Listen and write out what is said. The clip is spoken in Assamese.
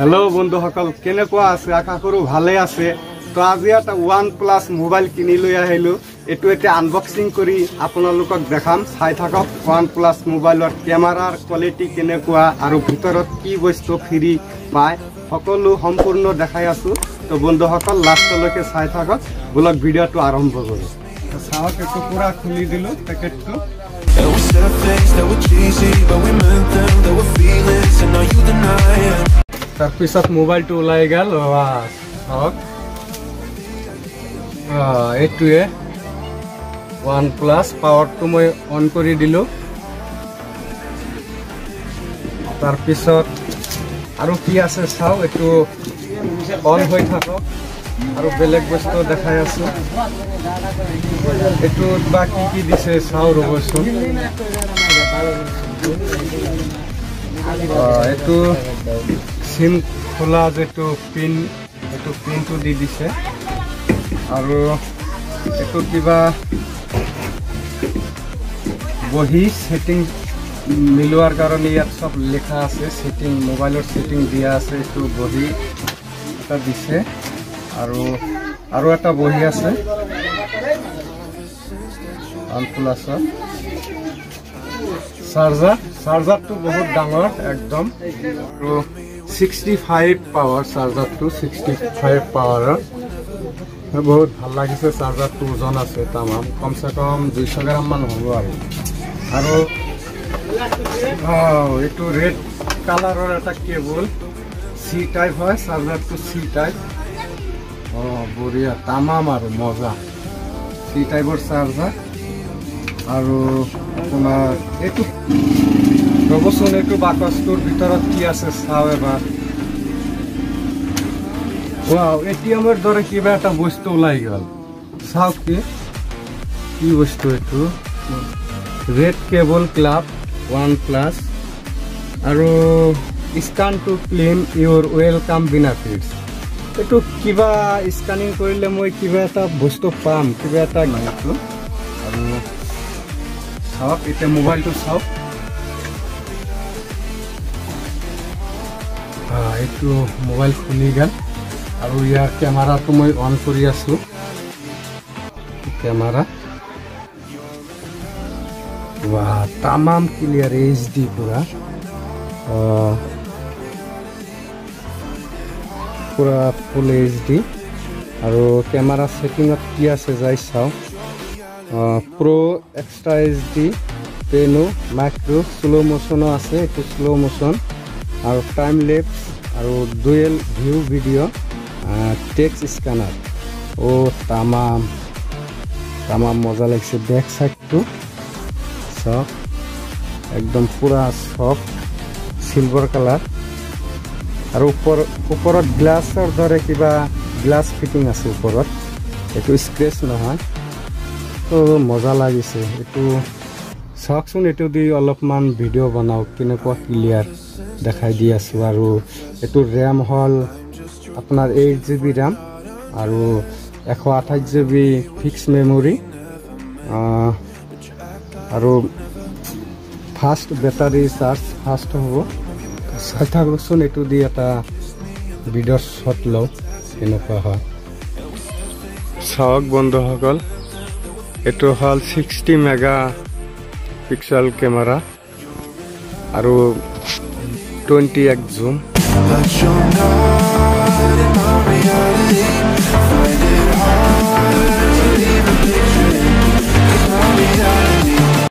হেল্ল' বন্ধুসকল কেনেকুৱা আছে? আশা কৰোঁ ভালে আছে। তো আজি এটা ওৱান প্লাছ মোবাইল কিনি লৈ আহিলোঁ। এইটো এতিয়া আনবক্সিং কৰি আপোনালোকক দেখাম। চাই থাকক ওৱান প্লাছ মোবাইলৰ কেমেৰাৰ কোৱালিটি কেনেকুৱা আৰু ভিতৰত কি বস্তু ফ্ৰী পায়। সকলো সম্পূৰ্ণ দেখাই আছোঁ। তো বন্ধুসকল লাষ্টলৈকে চাই থাকক। বোলক ভিডিঅ'টো আৰম্ভ কৰোঁ। চাওক এইটো পূৰা খুলি দিলোঁ পেকেটটো. তাৰপিছত মোবাইলটো ওলাই গ'ল আহ, এইটোৱে। ওৱান প্লাছ পাৱাৰটো মই অন কৰি দিলোঁ। তাৰপিছত আৰু কি আছে চাওঁ এইটো অন হৈ থাকক। আৰু বেলেগ বস্তু দেখাই আছোঁ। এইটোত বা কি কি দিছে চাওঁ ৰ'বচোন। এইটো চিম খোলা যিটো পিন সেইটো পিনটো দি দিছে। আৰু এইটো কিবা বহি ছেটিং মিলোৱাৰ কাৰণে ইয়াত চব লিখা আছে ছেটিং মোবাইলৰ ছেটিং দিয়া আছে এইটো বহি এটা দিছে। আৰু আৰু এটা বহি আছে। আনপ্লাছৰ চাৰ্জাৰ চাৰ্জাৰটো বহুত ডাঙৰ একদম। আৰু ছিক্সটি ফাইভ পাৱাৰ চাৰ্জাৰটো ছিক্সটি ফাইভ পাৱাৰৰ বহুত ভাল লাগিছে চাৰ্জাৰটো ওজন আছে তামাম। কমচে কম দুইশ গ্ৰামমান হ'ব আৰু। আৰু এইটো ৰেড কালাৰৰ এটা কেবল চি টাইপ হয় চাৰ্জাৰটো চি টাইপ অঁ বঢ়িয়া তামাম আৰু মজা। চি টাইপৰ চাৰ্জাৰ আৰু আপোনাৰ এইটো ৰ'বচোন এইটো বাকচটোৰ ভিতৰত কি আছে চাওঁ এবাৰ। এ টি এমৰ দৰে কিবা এটা বস্তু ওলাই গ'ল। চাওক কি কি বস্তু এইটো? Red cable club one plus আৰু scan to claim your welcome benefits এইটো কিবা স্কানিং কৰিলে মই কিবা এটা বস্তু পাম কিবা এটা এইটো। আৰু চাওক এতিয়া মোবাইলটো চাওক। এইটো মোবাইল খুলি গ'ল। আৰু ইয়াৰ কেমেৰাটো মই অন কৰি আছোঁ। কেমেৰা ৱা তামাম ক্লিয়াৰ এইচ ডি পূৰা। পূৰা ফুল এইচ ডি আৰু কেমেৰা ছেটিঙত কি আছে যাই চাওঁ। প্ৰ' এক্সট্ৰা এইচ ডি পেনো মাইক্ৰ' শ্ল' মোশ্যনো আছে এইটো শ্ল' মোশ্যন আৰু টাইম লেপছ আৰু dual view video' text scanner অ' তামাম তামাম মজা লাগিছে বেক চাইডটো চক একদম পূৰা চফ্ট চিলভাৰ কালাৰ আৰু ওপৰ ওপৰত গ্লাছৰ দৰে কিবা গ্লাছ ফিটিং আছে ওপৰত। এইটো স্ক্ৰেচ নহয়। তো মজা লাগিছে। এইটো চাওকচোন এইটো দি অলপমান ভিডিঅ' বনাওক কেনেকুৱা ক্লিয়াৰ দেখাই দি আছোঁ আৰু এইটোৰ ৰেম হ'ল আপোনাৰ এইট জি বি ৰেম আৰু এশ আঠাইছ জি বি ফিক্স মেমৰি আৰু ফাষ্ট বেটাৰী চাৰ্জ ফাষ্ট হ'ব। চাই থাকচোন এইটো দি এটা ভিডিঅ' শ্বট লওঁ কেনেকুৱা হয়। চাওক বন্ধুসকল এইটো হ'ল ছিক্সটি মেগা পিক্সেল কেমেৰা আৰু টোয়েন্টি এক জুম